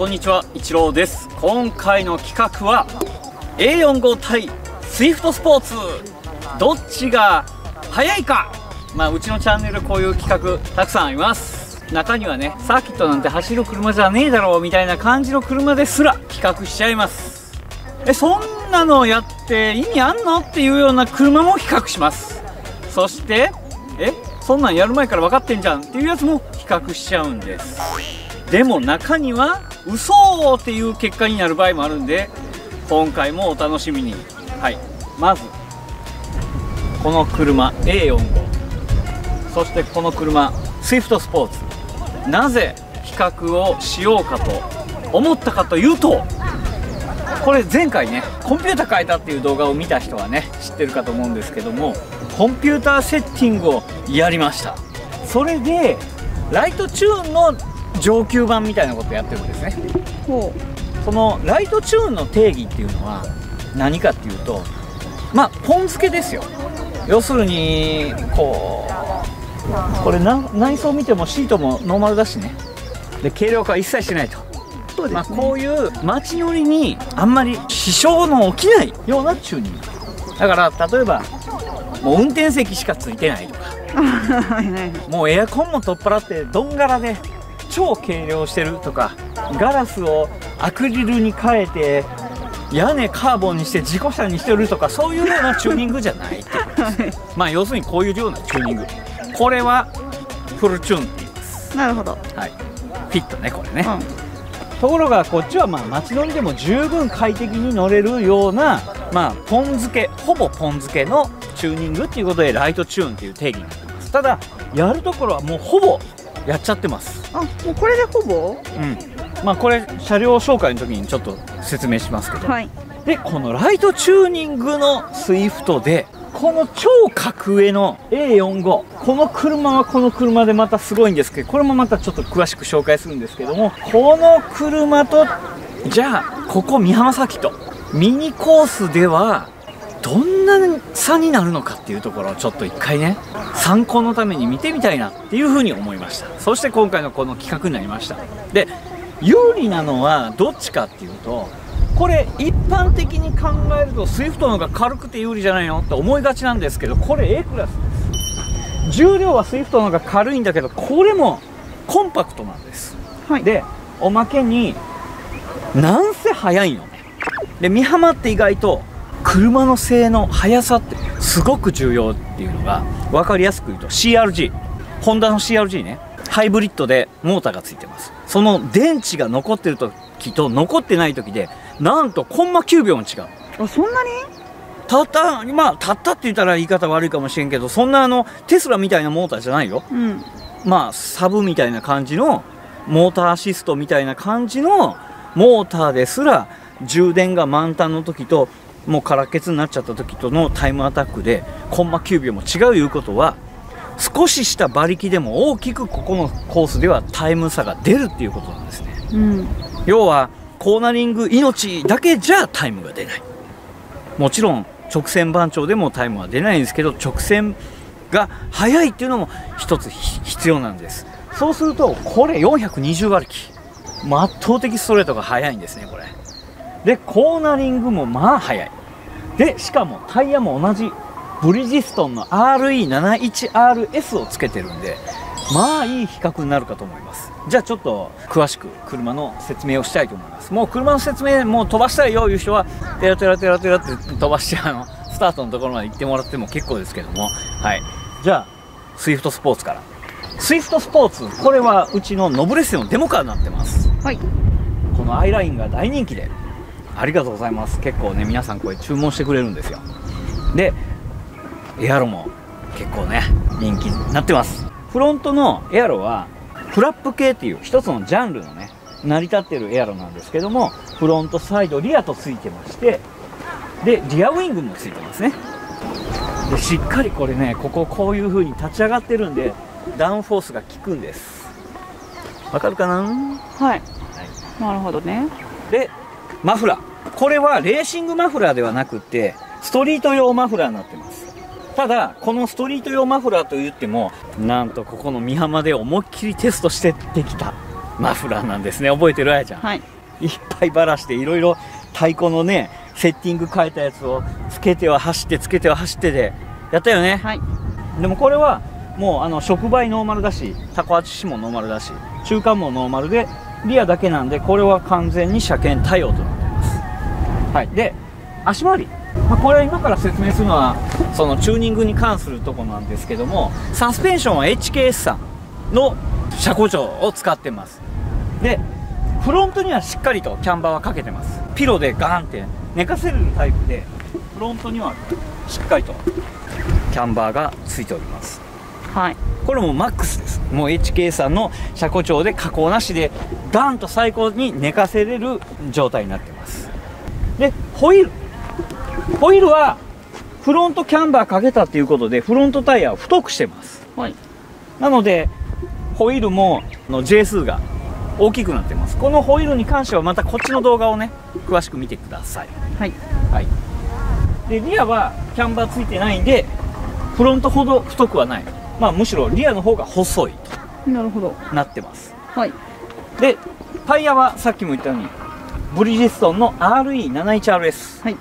こんにちは一郎です。今回の企画は A45 対スイフトスポーツ。どっちが速いか。まあうちのチャンネルこういう企画たくさんあります。中にはねサーキットなんて走る車じゃねえだろうみたいな感じの車ですら企画しちゃいます。えそんなのやって意味あんのっていうような車も比較します。そしてえそんなんやる前から分かってんじゃんっていうやつも比較しちゃうんです。でも中には嘘っていう結果になる場合もあるんで今回もお楽しみに。はい。まずこの車 A45 そしてこの車スイフトスポーツ。なぜ比較をしようかと思ったかというとこれ前回ねコンピューター変えたっていう動画を見た人はね知ってるかと思うんですけどもコンピューターセッティングをやりました。それでライトチューンの上級版みたいなことをやってるんですね。ほそのライトチューンの定義っていうのは何かっていうとまあポン付けですよ。要するにこうこれな内装見てもシートもノーマルだしね。で軽量化は一切しないと。うそうですね、まあ、こういう街乗りにあんまり支障の起きないようなチューニング。だから例えばもう運転席しかついてないとか。もうエアコンも取っ払ってどんがらで超軽量してるとかガラスをアクリルに変えて屋根カーボンにして事故車にしてるとかそういうようなチューニングじゃないって。ことですまあ要するにこういうようなチューニング。これはフルチューンって言います。なるほど、はい。フィットねこれね、うところがこっちはまあ街乗りでも十分快適に乗れるようなまあポン付けほぼポン付けのチューニングっていうことでライトチューンっていう定義になってます。ただやるところはもうほぼやっちゃってます。ん、あもうこれでほぼ？うん。まあこれ車両紹介の時にちょっと説明しますけど、はい。でこのライトチューニングのスイフトでこの超格上の A45 この車はこの車でまたすごいんですけどこれもまたちょっと詳しく紹介するんですけどもこの車とじゃあここ美浜サーキット。ミニコースではどんな差になるのかっていうところをちょっと一回ね参考のために見てみたいなっていうふうに思いました。そして今回のこの企画になりました。で有利なのはどっちかっていうとこれ一般的に考えるとスイフトの方が軽くて有利じゃないのって思いがちなんですけどこれ A クラスです。重量はスイフトの方が軽いんだけどこれもコンパクトなんです。はい。でおまけになんせ速いのね。で美浜って意外と車の性能速さってすごく重要っていうのが分かりやすく言うと CRG ホンダの CRG ね。ハイブリッドでモーターがついてます。その電池が残ってる時と残ってない時でなんとコンマ9秒も違う。あそんなに？たったまあたったって言ったら言い方悪いかもしれんけどそんなあのテスラみたいなモーターじゃないよ。うん。まあサブみたいな感じのモーターアシストみたいな感じのモーターですら充電が満タンの時ともう空っ欠になっちゃった時とのタイムアタックでコンマ9秒も違ういうことは少しした馬力でも大きくここのコースではタイム差が出るっていうことなんですね。うん。要はコーナリング命だけじゃタイムが出ない。もちろん直線番長でもタイムは出ないんですけど直線が速いっていうのも一つひ必要なんです。そうするとこれ420馬力。もう圧倒的ストレートが速いんですねこれでコーナリングもまあ速い。でしかもタイヤも同じブリヂストンの RE71RS をつけてるんでまあいい比較になるかと思います。じゃあちょっと詳しく車の説明をしたいと思います。もう車の説明もう飛ばしたいよいう人は。テラテラテラテラって飛ばしてあのスタートのところまで行ってもらっても結構ですけどもはいじゃあスイフトスポーツからスイフトスポーツこれはうちのノブレスのデモカーになってますはいこのアイラインが大人気でありがとうございます。結構ね皆さんこれ注文してくれるんですよ。でエアロも結構ね人気になってます。フロントのエアロはフラップ系っていう一つのジャンルのね成り立ってるエアロなんですけどもフロントサイドリアとついてましてでリアウィングもついてますね。でしっかりこれねこここういう風に立ち上がってるんでダウンフォースが効くんです。わかるかな？はい。なるほどね。でマフラーこれはレーシングマフラーではなくってストリート用マフラーになってます。ただこのストリート用マフラーといってもなんとここの美浜で思いっきりテストしてできたマフラーなんですね。覚えてる？あやちゃん、はい。いっぱいばらしていろいろ太鼓のねセッティング変えたやつをつけては走ってつけては走ってでやったよね、はい。でもこれはもうあの触媒ノーマルだしタコ足もノーマルだし中間もノーマルでリアだけなんでこれは完全に車検対応となっていますはい。で足回り、まあ、これは今から説明するのはそのチューニングに関するとこなんですけどもサスペンションは HKS さんの車高調を使ってます。でフロントにはしっかりとキャンバーはかけてます。ピロでガーンって寝かせるタイプでフロントにはしっかりとキャンバーがついております。はい。これもマックスです。もう HK さんの車高調で加工なしでガンと最高に寝かせれる状態になってますでホイール。ホイールはフロントキャンバーかけたっていうことでフロントタイヤを太くしてます。はい。なのでホイールもの J 数が大きくなってます。このホイールに関してはまたこっちの動画をね詳しく見てください。はい。はい。でリアはキャンバーついてないんでフロントほど太くはない。まあむしろリアの方が細いなるほど。となってます。はい。でタイヤはさっきも言ったようにブリヂストンの RE71RS はい。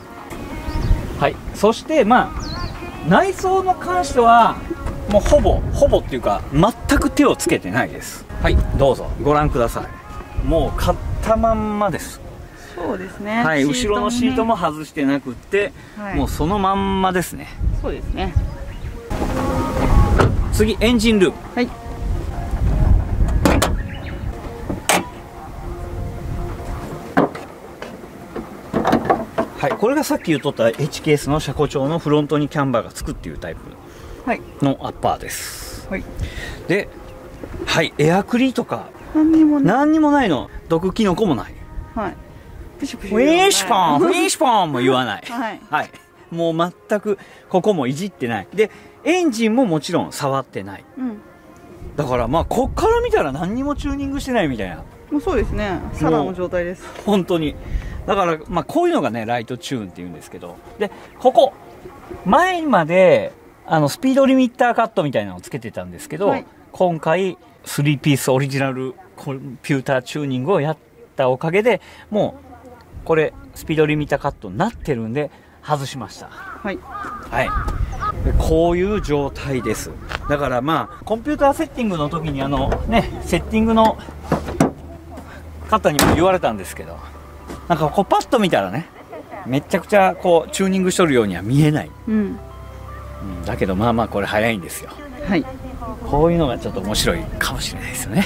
はい。そしてまあ内装の関してはもうほぼほぼっていうか全く手をつけてないです。はい。どうぞ。ご覧ください。もう買ったまんまです。そうですね。はい。後ろのシートもね外してなくって、はい。もうそのまんまですね。そうですね。次エンジンルーム。はいはいこれがさっき言っとった HKS の車高調のフロントにキャンバーがつくっていうタイプはい。のアッパーです。はい。ではいエアクリとか何にもね何にもないの。毒キノコもない。はい。プシュプシウィーシュポンウィーシュポンも言わない。はい。はい。もう全くここもいじってない。でエンジンももちろん触ってない。うん。だからまあこっから見たら何にもチューニングしてないみたいな。もうそうですね。サラの状態です。本当にだからまあこういうのがねライトチューンっていうんですけど。でここ前まであのスピードリミッターカットみたいなのをつけてたんですけど、はい。今回3ピースオリジナルコンピューターチューニングをやったおかげでもうこれスピードリミッターカットになってるんで外しました。はい。はい。でこういう状態です。だからまあコンピューターセッティングの時にあのねセッティングの方にも言われたんですけどなんかこうパッと見たらねめちゃくちゃこうチューニングしとるようには見えない、うん。うんだけどまあまあこれ早いんですよ。はい。こういうのがちょっと面白いかもしれないですよね。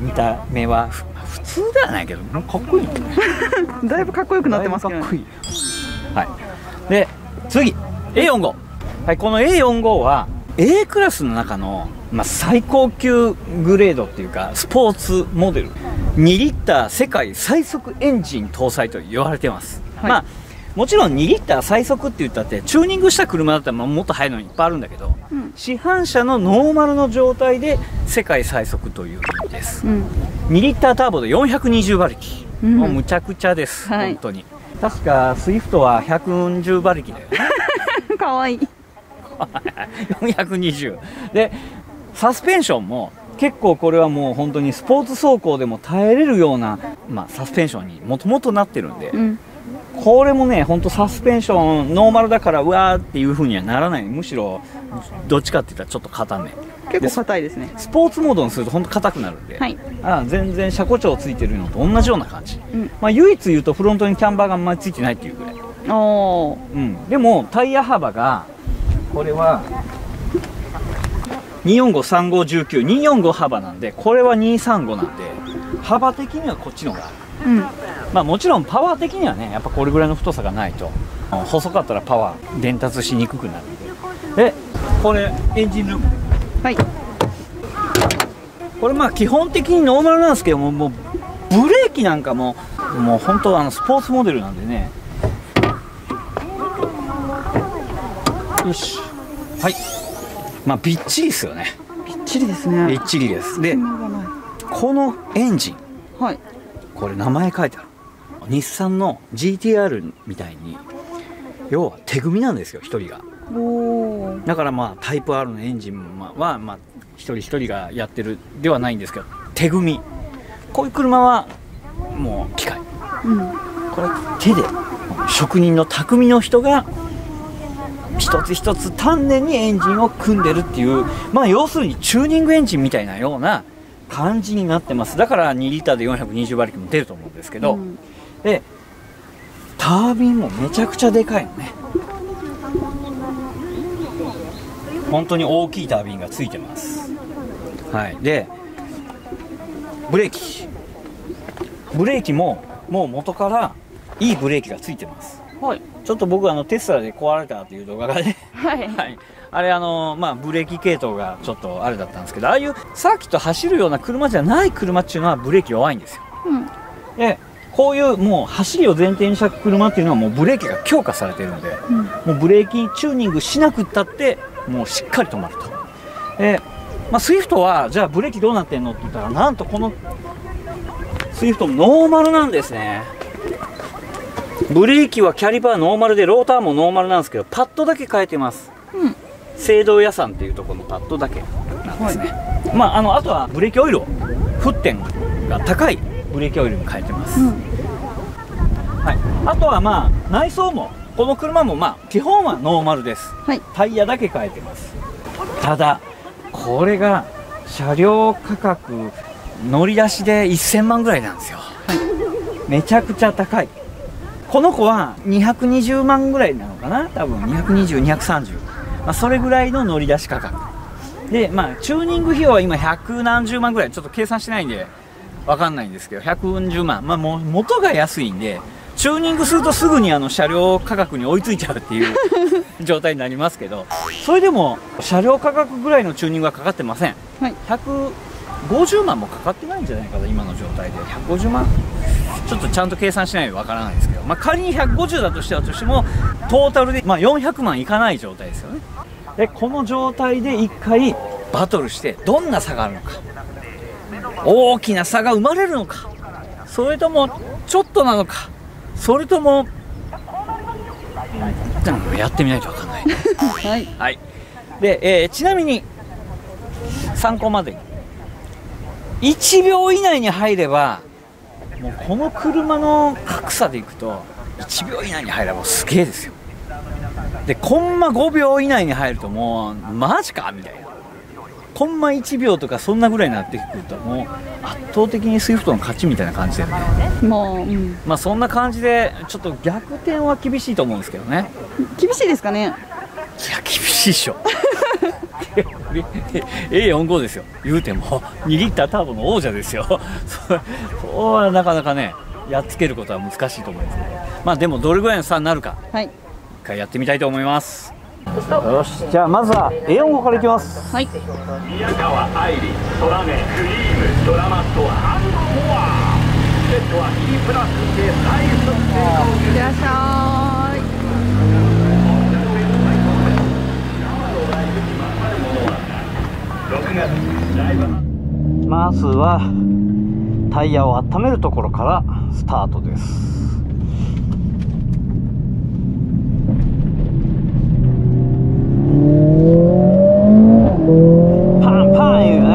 見た目はふ普通ではないけどかっこいい。だいぶかっこよくなってます。けどねかっこいい。はい。で次。A45 はいこの A45 は A クラスの中の、まあ、最高級グレードっていうかスポーツモデル。2リッター世界最速エンジン搭載と言われてます、はい。まあもちろん2リッター最速って言ったってチューニングした車だったらまあもっと速いのいっぱいあるんだけどうん。市販車のノーマルの状態で世界最速という意味です。うん。2リッターターボで420馬力、うん。もうむちゃくちゃです、はい。本当に。確かスイフトは140馬力だよね。かわいい。420でサスペンションも結構これはもう本当にスポーツ走行でも耐えれるような、まあ、サスペンションにもともとなってるんで、うん。これもね本当サスペンションノーマルだからうわーっていう風にはならない。むしろどっちかって言ったらちょっと硬め。結構硬いですね。スポーツモードにすると本当硬くなるんで、はい。あ全然車庫長ついてるのと同じような感じ、うん。まあ、唯一言うとフロントにキャンバーがあんまりついてないっていうぐらい、おー。うん、でもタイヤ幅がこれは2453519245幅なんでこれは235なんで幅的にはこっちの方がある。うん。まあもちろんパワー的にはねやっぱこれぐらいの太さがないと。うん細かったらパワー伝達しにくくなるんで。でこれエンジンルーム。はい。これまあ基本的にノーマルなんですけどももうブレーキなんかももう本当あのスポーツモデルなんでね。よし。はいまあびっちりですよね。びっちりですびねっちりです。でこのエンジン。はい。これ名前書いてある。日産の GTR みたいに要は手組みなんですよ一人が。だからまあタイプ R のエンジンはまあ一人一人がやってるではないんですけど手組。みこういう車はもう機械。うん。これ手で職人の匠の人が一つ一つ丹念にエンジンを組んでるっていうまあ要するにチューニングエンジンみたいなような感じになってます。だから2リッターで420馬力も出ると思うんですけど、うん。でタービンもめちゃくちゃでかいのね。本当に大きいタービンがついてます。はい。でブレーキ。ブレーキももう元からいいブレーキがついてます。はいちょっと僕あのテスラで壊れたっていう動画がね。はい。はい、あれあのまあブレーキ系統がちょっとあれだったんですけどああいうサーキット走るような車じゃない車っていうのはブレーキ弱いんですよ。うん。でこういうもう走りを前提にした車っていうのはもうブレーキが強化されてるんでうん。もうブレーキチューニングしなくったってもうしっかり止まると。で、まあ、スイフトはじゃあブレーキどうなってんのって言ったらなんとこのスイフトもノーマルなんですねブレーキはキャリパーノーマルでローターもノーマルなんですけどパッドだけ変えてます。うん。制動屋さんっていうところのパッドだけなんですね、まああのあとはブレーキオイルを沸点が高いブレーキオイルに変えてます、うん。はい、あとはまあ内装もこの車もまあ基本はノーマルです。はい。タイヤだけ変えてます。ただこれが車両価格乗り出しで1000万ぐらいなんですよ、めちゃくちゃ高いこの子は220万ぐらいなのかな？多分220230、まあ、それぐらいの乗り出し価格。でまあチューニング費用は今100何十万ぐらい。ちょっと計算してないんでわかんないんですけど140万。まあもう元が安いんでチューニングするとすぐにあの車両価格に追いついちゃうっていう 状態になりますけどそれでも車両価格ぐらいのチューニングはかかってません。はい150万もかかってないんじゃないかな今の状態で。150万？ちょっとちゃんと計算しないとわからないですけど、まあ、仮に150だとしてはとしてもトータルでまあ400万いかない状態ですよね。でこの状態で1回バトルしてどんな差があるのか。大きな差が生まれるのか。それともちょっとなのか。それともやってみないとわかんない。はい。はい。で、えーちなみに、参考までに。1秒以内に入れば、もうこの車の格差でいくと、1秒以内に入ればすげえですよ。で、コンマ5秒以内に入るともう、マジかみたいな。コンマ1秒とかそんなぐらいになってくると、もう圧倒的にスイフトの勝ちみたいな感じだよね。もう、うん、まあそんな感じで、ちょっと逆転は厳しいと思うんですけどね。厳しいですかね？いや厳しいっしょ A45 ですよ。言うても2リッターターボの王者ですよ。そうはなかなかねやっつけることは難しいと思いますけどまあでもどれぐらいの差になるかはい。一回やってみたいと思います。よしじゃあまずは A45 からいきます。はい。宮川愛理空目クリームドラマットハンドモア。セットは E プラスでサイズいってらっしゃいまずはタイヤを温めるところからスタートですパンパンいうね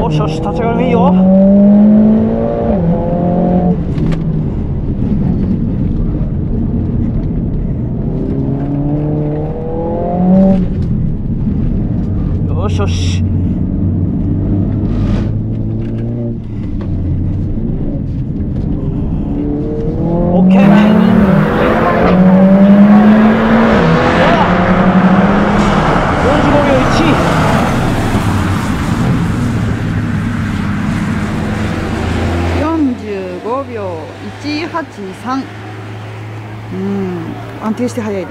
よしよし立ち上がりもいいよしよし。183うん安定し。て速い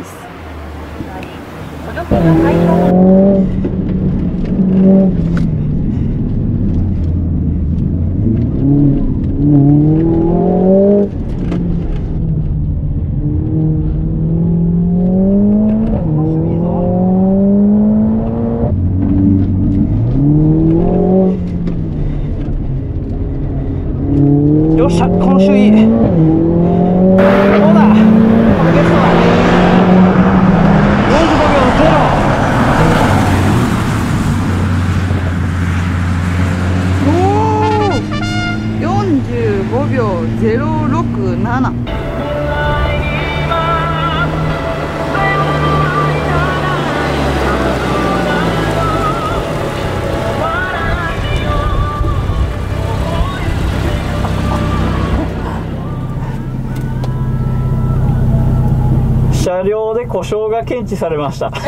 車両で故障が検知されました。どう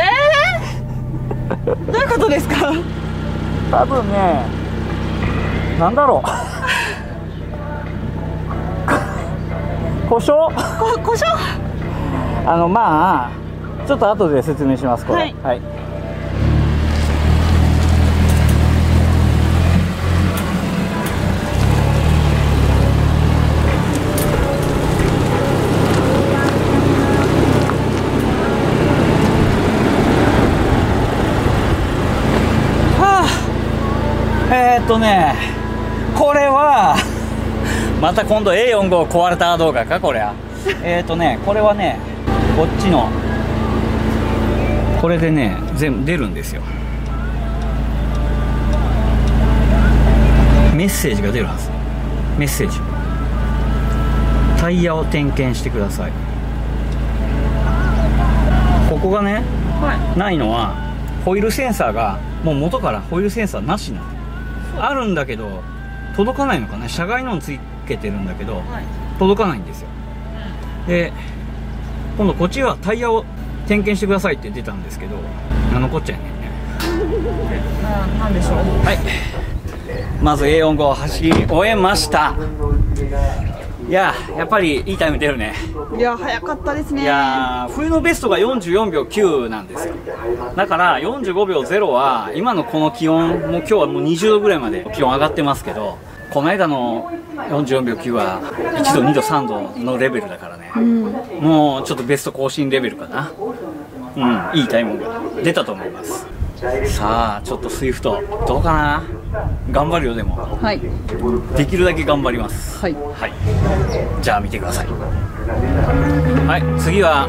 いうことですか？多分ねなんだろう。故障？こ故障？あのまあちょっと後で説明しますこれ。はい。はあえー、っとねこれは また今度 A45 壊れた動画かこれはえーっとねこれはねこっちのこれでね全部出るんですよ。メッセージが出るはず。メッセージ。タイヤを点検してください。ここがねはないのはホイールセンサーがもう元からホイールセンサーなしなのあるんだけど届かないのかな。車外のをつけてるんだけどいはい。届かないんですよ。で今度こっちはタイヤを点検してくださいって出たんですけど何のこっちゃやね。ななんでしょう。はい。まず A45 を走り終えましたいややっぱりいいタイム出るね。いや早かったですね。いやー冬のベストが44秒9なんですよ。だから45秒0は今のこの気温もう今日はもう20度ぐらいまで気温上がってますけどこの間の44秒9は1度2度3度のレベルだからね、もうちょっとベスト更新レベルかな。うんいいタイムが出たと思いますさあちょっとスイフトどうかな？頑張るよでも。はい。できるだけ頑張ります。はい。はい。じゃあ見てください。はい次は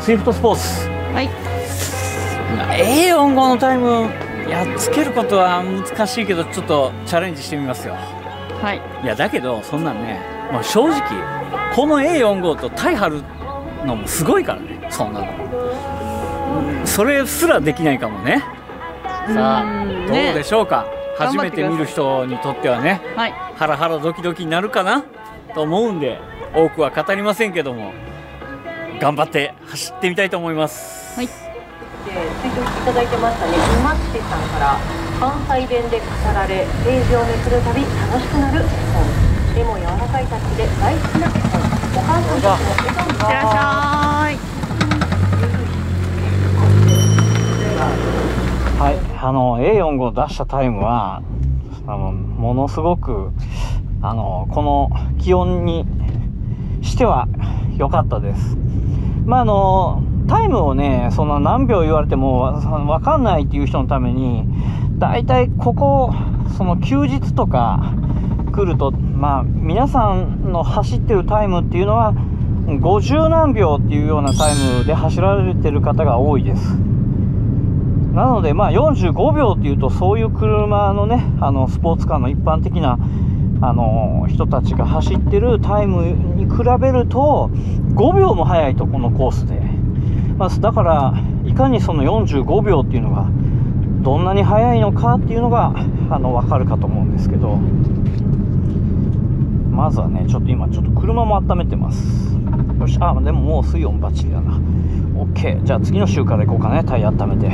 スイフトスポーツ。はい。A45 のタイム。やっつけることは難しいけどちょっとチャレンジしてみますよ。はい。いやだけどそんなんね、まあ、正直この A45 とタイ張るのもすごいからねそんなのそれすらできないかもね。さあうん。どうでしょうか？初めて見る人にとってはね。はい。ハラハラドキドキになるかな？と思うんで多くは語りませんけども頑張って走ってみたいと思います。はい。でツイートいただいてましたね馬っちさんから関西弁で語られページをめくるたび楽しくなる絵本。でも柔らかいタッチで大好きな絵本。お母さんたちの笑顔いってらっしゃいあの A45 を出したタイムはあのものすごくあのこの気温にしては良かったです。まああのタイムをねその何秒言われてもわかんないっていう人のためにだいたいここその休日とか来るとまあ皆さんの走ってるタイムっていうのは50何秒っていうようなタイムで走られてる方が多いです。なので、まあ、45秒っていうと、そういう車のね、あのスポーツカーの一般的なあの人たちが走ってるタイムに比べると、5秒も速いと、このコースで。まあ、だから、いかにその45秒っていうのが、どんなに速いのかっていうのがあの分かるかと思うんですけど、まずはね、ちょっと今、ちょっと車も温めてます。よし、あ、でももう水温バッチリだな。OK。じゃあ次の週から行こうかね、タイヤ温めて。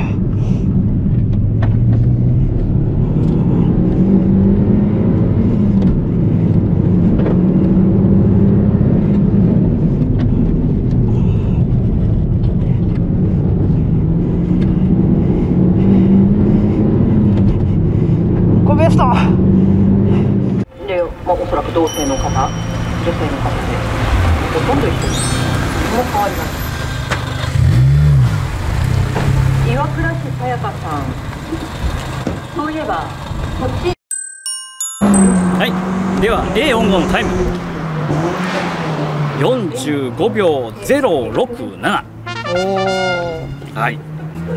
これベストで、まあ、おそらく同性の方女性の方でほとんど一緒ですも変わります岩倉市さやかさんそうい。えばこっちはい、では A45 のタイム。45秒067おはい。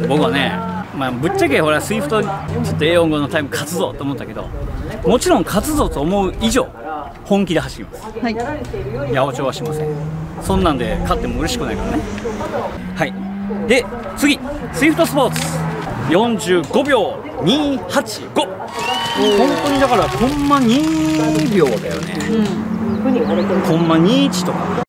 僕はね、まあ、ぶっちゃけほらスイフトちょっと A45 のタイム勝つぞと思ったけどもちろん勝つぞと思う以上本気で走ります。ーはい。八百長はしません。そんなんで勝っても嬉しくないからね。はいで次スイフトスポーツ。45秒285本当にだからコンマ2秒だよね。うん。コンマ21とか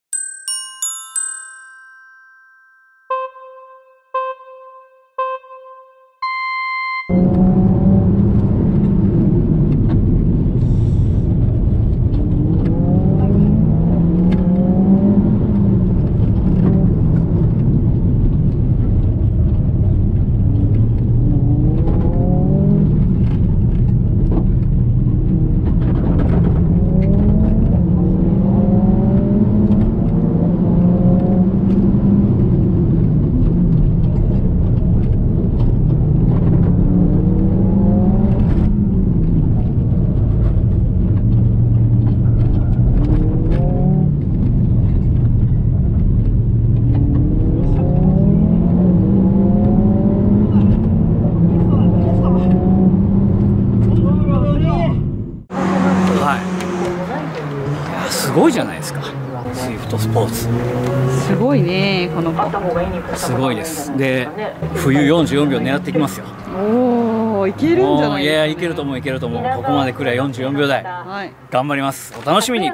冬44秒狙っていきますよ。おおいけるんじゃもういないですか、やいけると思ういけると思う。ここまでくれば44秒台。はい。頑張ります。お楽しみに